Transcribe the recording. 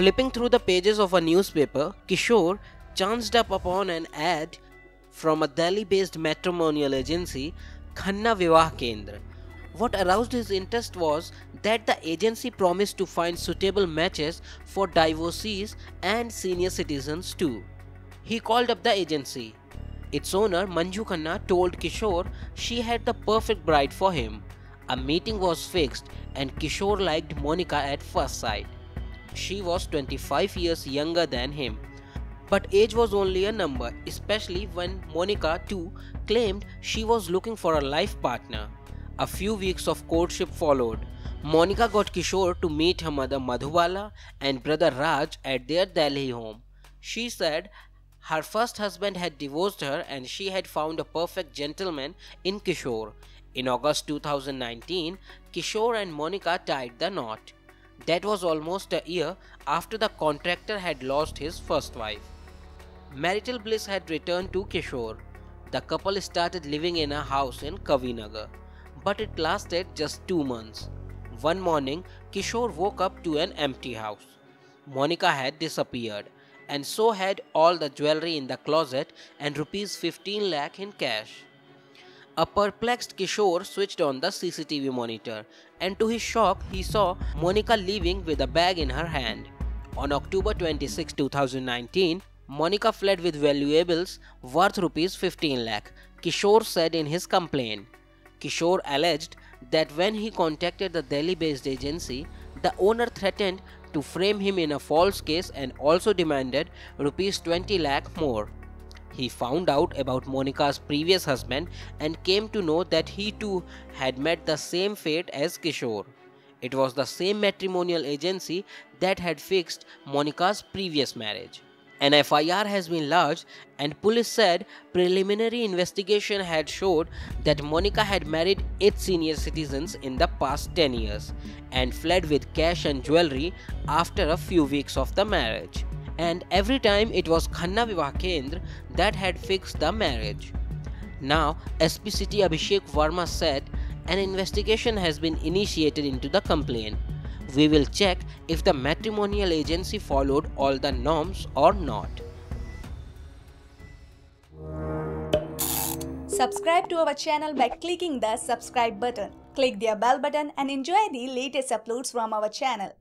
Flipping through the pages of a newspaper, Kishore chanced up upon an ad from a Delhi based matrimonial agency, Khanna Vivah Kendra. What aroused his interest was that the agency promised to find suitable matches for divorcees and senior citizens too. He called up the agency. Its owner, Manju Khanna, told Kishore she had the perfect bride for him. A meeting was fixed and Kishore liked Monica at first sight. She was 25 years younger than him. But age was only a number, especially when Monica too claimed she was looking for a life partner. A few weeks of courtship followed. Monica got Kishore to meet her mother Madhubala and brother Raj at their Delhi home. She said her first husband had divorced her and she had found a perfect gentleman in Kishore. In August 2019, Kishore and Monica tied the knot. That was almost a year after the contractor had lost his first wife. Marital bliss had returned to Kishore. The couple started living in a house in Kavinagar, but it lasted just two months. One morning, Kishore woke up to an empty house. Monica had disappeared, and so had all the jewelry in the closet and rupees 15 lakh in cash. A perplexed Kishore switched on the CCTV monitor, and to his shock, he saw Monica leaving with a bag in her hand. On October 26, 2019, Monica fled with valuables worth rupees 15 lakh, Kishore said in his complaint. Kishore alleged that when he contacted the Delhi based agency, the owner threatened to frame him in a false case and also demanded rupees 20 lakh more. He found out about Monica's previous husband and came to know that he too had met the same fate as Kishore. It was the same matrimonial agency that had fixed Monica's previous marriage. An FIR has been lodged, and police said preliminary investigation had showed that Monica had married eight senior citizens in the past 10 years and fled with cash and jewelry after a few weeks of the marriage and every time it was Khanna Vivah Kendra that had fixed the marriage. Now, SP City Abhishek Varma said an investigation has been initiated into the complaint. We will check if the matrimonial agency followed all the norms or not. Subscribe to our channel by clicking the subscribe button. Click the bell button and enjoy the latest uploads from our channel.